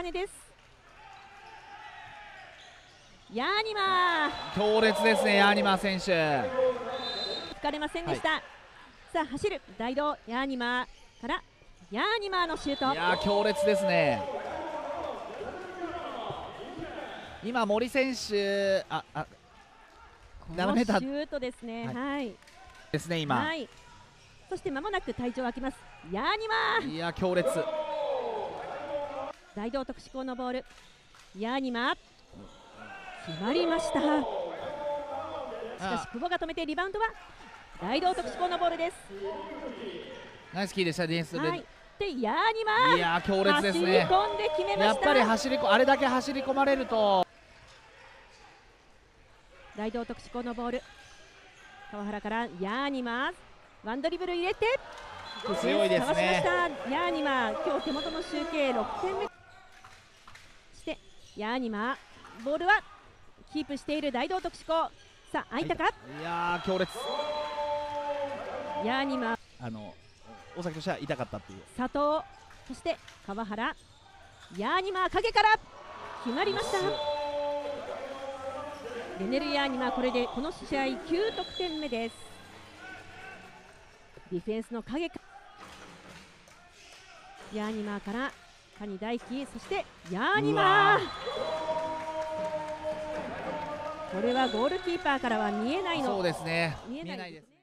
茜です。ヤーニマー。強烈ですねヤーニマー選手。吹かれませんでした、さあ走る大道ヤーニマーからヤーニマーのシュート。いやー強烈ですね。今森選手ああこ7メーターシュートですね。はい。はい、ですね今、はい。そして間もなく退場を空けます。ヤーニマー。いや強烈大道特殊校のボール。ヤーニマー決まりました。しかしあ久保が止めてリバウンドは大道特殊校のボールです。ナイスキーでしたディフェンスで、はい。でヤーニマーいやー強烈ですね。込んで決めました。やっぱり走りこあれだけ走り込まれると。大道特殊校のボール。川原からヤーニマーワンドリブル入れて強いですね。た。ヤーニマー今日手元の集計6点目ヤーニマーボールはキープしている大道特殊校さあ空いたか、い。やー強烈。ヤーニマーあの大崎としては痛かったっていう。佐藤そして川原。ヤーニマー影から。決まりました。レネル・ヤーニマーこれでこの試合9得点目です。ディフェンスの影か。ヤーニマーから谷大輝そしてヤーニマ。ー。これはゴールキーパーからは見えないの。そうですね。見えないです